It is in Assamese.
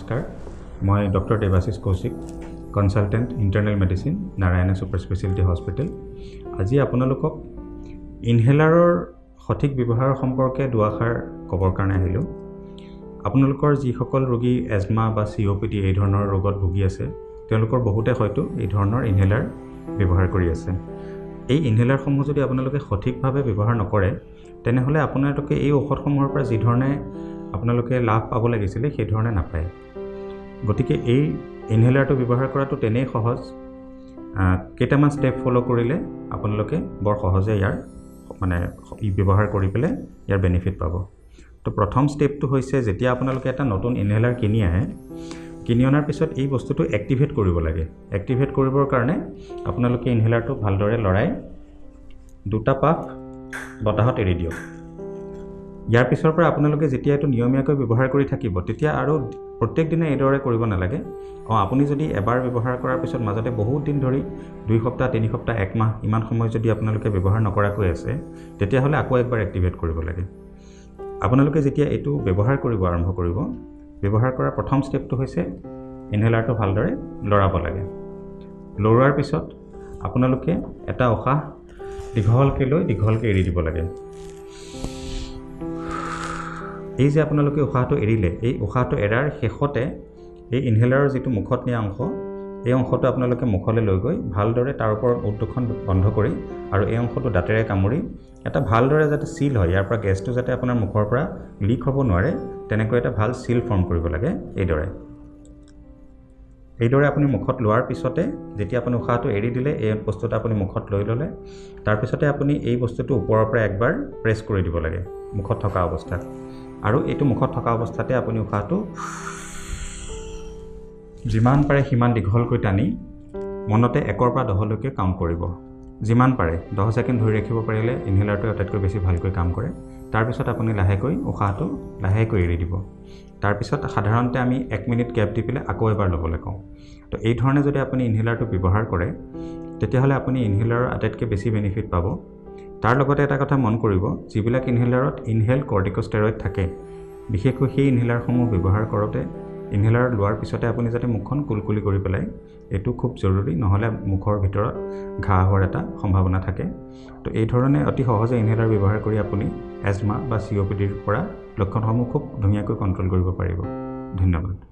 নমস্কাৰ মই doctor Debashish Kaushik consultant internal medicine Narayana super speciality hospital আজি আপোনালোকক ইনহেলাৰৰ সঠিক ব্যৱহাৰ সম্পৰ্কে দুআষাৰ ক'বৰ কাৰণে আহিলোঁ। আপোনালোকৰ যিসকল ৰোগী এজমা বা চি অ' পি ডি এই ধৰণৰ ৰোগত ভুগি আছে তেওঁলোকৰ বহুতে হয়তো এই ধৰণৰ ইনহেলাৰ ব্যৱহাৰ কৰি আছে। এই ইনহেলাৰসমূহ যদি আপোনালোকে সঠিকভাৱে ব্যৱহাৰ নকৰে তেনেহ'লে আপোনালোকে এই ঔষধসমূহৰ পৰা যি ধৰণে আপোনালোকে লাভ পাব লাগিছিলে সেই ধৰণে নাপায়। গতিকে এই ইনহেলাৰটো ব্যৱহাৰ কৰাটো তেনেই সহজ। কেইটামান ষ্টেপ ফ'ল' কৰিলে আপোনালোকে বৰ সহজে ইয়াৰ মানে ব্যৱহাৰ কৰি পেলাই ইয়াৰ বেনিফিট পাব। তো প্ৰথম ষ্টেপটো হৈছে যেতিয়া আপোনালোকে এটা নতুন ইনহেলাৰ কিনি আহে কিনি অনাৰ পিছত এই বস্তুটো এক্টিভেট কৰিব লাগে। এক্টিভেট কৰিবৰ কাৰণে আপোনালোকে ইনহেলাৰটো ভালদৰে লৰাই দুটা পাফ বতাহত এৰি দিয়ক। ইয়াৰ পিছৰ পৰা আপোনালোকে যেতিয়া এইটো নিয়মীয়াকৈ ব্যৱহাৰ কৰি থাকিব তেতিয়া আৰু প্ৰত্যেক দিনে এইদৰে কৰিব নালাগে। অঁ আপুনি যদি এবাৰ ব্যৱহাৰ কৰাৰ পিছত মাজতে বহুত দিন ধৰি দুই সপ্তাহ তিনি সপ্তাহ একমাহ ইমান সময় যদি আপোনালোকে ব্যৱহাৰ নকৰাকৈ আছে তেতিয়াহ'লে আকৌ একবাৰ এক্টিভেট কৰিব লাগে। আপোনালোকে যেতিয়া এইটো ব্যৱহাৰ কৰিব আৰম্ভ কৰিব ব্যৱহাৰ কৰাৰ প্ৰথম ষ্টেপটো হৈছে ইনহেলাৰটো ভালদৰে লৰাব লাগে। লৰোৱাৰ পিছত আপোনালোকে এটা উশাহ দীঘলকৈ লৈ দীঘলকৈ এৰি দিব লাগে। এই যে আপোনালোকে উশাহটো এৰিলে এই উশাহটো এৰাৰ শেষতে এই ইনহেলাৰৰ যিটো মুখত নিয়া অংশ এই অংশটো আপোনালোকে মুখলৈ লৈ গৈ ভালদৰে তাৰ ওপৰত উদ্যোগখন বন্ধ কৰি আৰু এই অংশটো দাঁতেৰে কামুৰি এটা ভালদৰে যাতে চিল হয় ইয়াৰ পৰা গেছটো যাতে আপোনাৰ মুখৰ পৰা লিক হ'ব নোৱাৰে তেনেকৈ এটা ভাল চিল ফৰ্ম কৰিব লাগে এইদৰে। এইদৰে আপুনি মুখত লোৱাৰ পিছতে যেতিয়া আপুনি উশাহটো এৰি দিলে এই বস্তুটো আপুনি মুখত লৈ ল'লে তাৰপিছতে আপুনি এই বস্তুটো ওপৰৰ পৰা একবাৰ প্ৰেছ কৰি দিব লাগে মুখত থকা অৱস্থাত। আৰু এইটো মুখত থকা অৱস্থাতে আপুনি উশাহটো যিমান পাৰে সিমান দীঘলকৈ টানি মনতে একৰ পৰা দহলৈকে কাউণ্ট কৰিব। যিমান পাৰে দহ ছেকেণ্ড ধৰি ৰাখিব পাৰিলে ইনহেলাৰটোৱে আটাইতকৈ বেছি ভালকৈ কাম কৰে। তাৰপিছত আপুনি লাহেকৈ উশাহটো লাহেকৈ এৰি দিব। তাৰপিছত সাধাৰণতে আমি এক মিনিট গেপ দি পেলাই আকৌ এবাৰ ল'বলৈ কওঁ। তো এই ধৰণে যদি আপুনি ইনহেলাৰটো ব্যৱহাৰ কৰে তেতিয়াহ'লে আপুনি ইনহেলাৰৰ আটাইতকৈ বেছি বেনিফিট পাব। তাৰ লগতে এটা কথা মন কৰিব যিবিলাক ইনহেলাৰত ইনহেল কৰ্টিকষ্টেৰইড থাকে। বিশেষকৈ সেই ইনহেলাৰসমূহ ব্যৱহাৰ কৰোঁতে ইনহেলাৰ লোৱাৰ পিছতে আপুনি যাতে মুখখন কুলকুলি কৰি পেলাই এইটো খুব জৰুৰী নহ'লে মুখৰ ভিতৰত ঘাঁ হোৱাৰ এটা সম্ভাৱনা থাকে। তো এই ধৰণে অতি সহজে ইনহেলাৰ ব্যৱহাৰ কৰি আপুনি এজমা বা চি অ' পি ডিৰ পৰা লক্ষণসমূহ খুব ধুনীয়াকৈ কণ্ট্ৰল কৰিব পাৰিব। ধন্যবাদ।